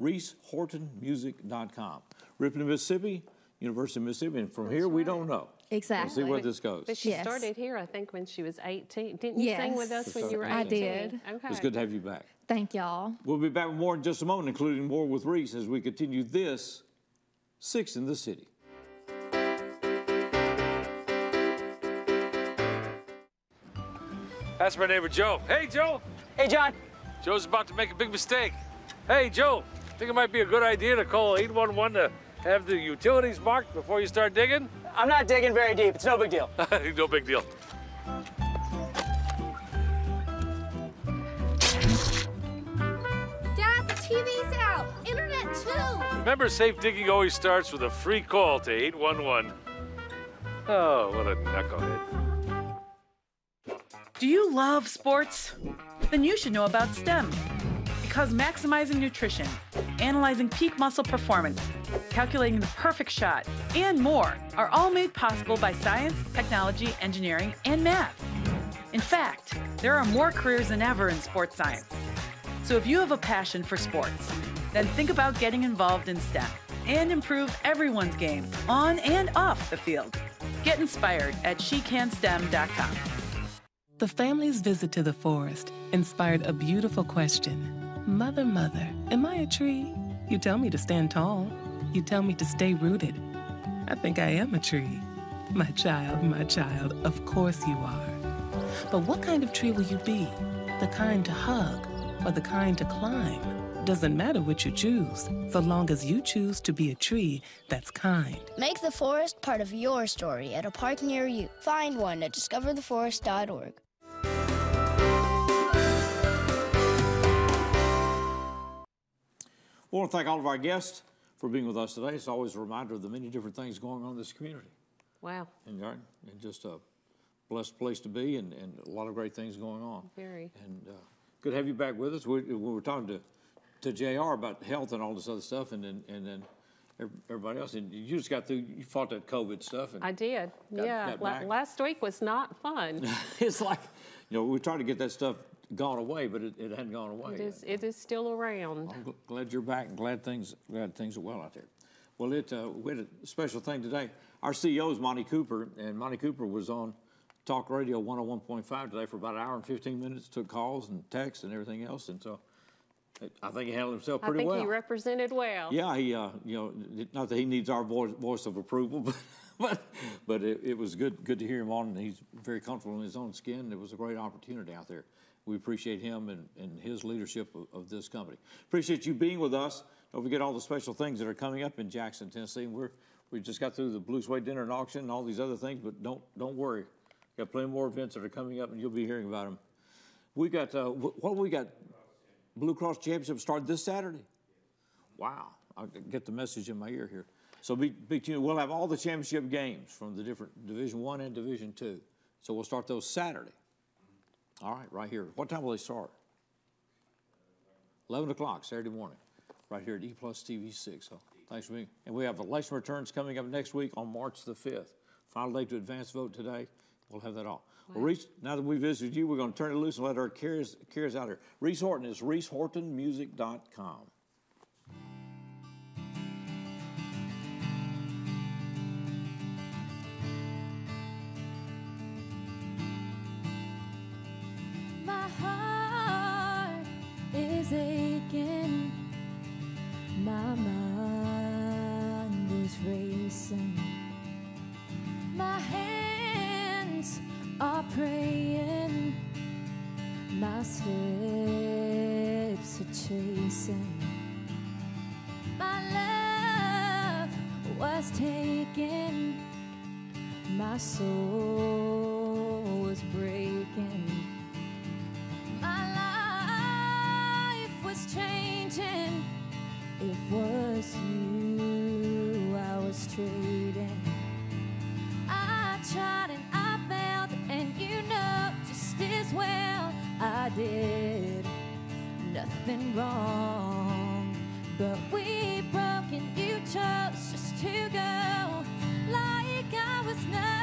ReeseHortonMusic.com. Ripley, Mississippi, University of Mississippi. And from here, we don't know. Exactly. We'll see where this goes. But she Yes. started here, I think, when she was 18. Didn't you sing with Yes. us when you were 18? I did. Okay. It's good to have you back. Thank y'all. We'll be back with more in just a moment, including more with Reese as we continue this Six in the City. That's my neighbor Joe. Hey, Joe. Hey, John. Joe's about to make a big mistake. Hey, Joe. I Think it might be a good idea to call 811 to have the utilities marked before you start digging? I'm not digging very deep. It's no big deal. no big deal. Dad, the TV's out. Internet too. Remember, safe digging always starts with a free call to 811. Oh, what a knucklehead. Do you love sports? Then you should know about STEM. Because maximizing nutrition, analyzing peak muscle performance, calculating the perfect shot, and more are all made possible by science, technology, engineering, and math. In fact, there are more careers than ever in sports science. So if you have a passion for sports, then think about getting involved in STEM and improve everyone's game on and off the field. Get inspired at shecanstem.com. The family's visit to the forest inspired a beautiful question. Mother, mother, am I a tree? You tell me to stand tall. You tell me to stay rooted. I think I am a tree. My child, my child, of course you are. But what kind of tree will you be? The kind to hug or the kind to climb? Doesn't matter what you choose, so long as you choose to be a tree that's kind. Make the forest part of your story at a park near you. Find one at discovertheforest.org. I want to thank all of our guests for being with us today. It's always a reminder of the many different things going on in this community. Wow. And, and just a blessed place to be and, and a lot of great things going on. Very. And uh, good to have you back with us. We, we were talking to, to JR about health and all this other stuff, and then, and then everybody else. And you just got through, you fought that COVID stuff. And I did. got- yeah. got La- last week was not fun. it's like, you know, we tried to get that stuff gone away, but it, it hadn't gone away. it is. It is still around. I'm gl- glad you're back and glad things glad things are well out there. Well, it uh, we had a special thing today. Our CEO is Monty Cooper, and Monty Cooper was on Talk Radio 101.5 today for about an hour and 15 minutes. Took calls and texts and everything else, and so it- I think he handled himself pretty well. I think well. you represented well. Yeah, he, uh, you know, not that he needs our voice, voice of approval, but but, but it, it was good good to hear him on, and he's very comfortable in his own skin. It was a great opportunity out there. We appreciate him and, and his leadership of, of this company. Appreciate you being with us. Don't forget all the special things that are coming up in Jackson, Tennessee. We're we just got through the Blue Suede Dinner and Auction and all these other things, but don't don't worry. Got plenty more events that are coming up, and you'll be hearing about them. We got uh, wh- what we got. Blue Cross Championship started this Saturday. Wow, I get the message in my ear here. So be, be tuned. We'll have all the championship games from the different Division One and Division Two. So we'll start those Saturday. All right, right here. What time will they start? Eleven o'clock Saturday morning, right here at E Plus TV Six. So thanks for being. And we have election returns coming up next week on March the fifth. Final day to advance vote today. We'll have that all. Well, Reese, now that we visited you, we're going to turn it loose and let our carriers, carriers out here. Reese Horton is reesehortonmusic.com. are praying. My steps are chasing. My love was taken. My soul was breaking. My life was changing. It was you I was trading. Did nothing wrong. But we broke, and you chose just to go like I was nothing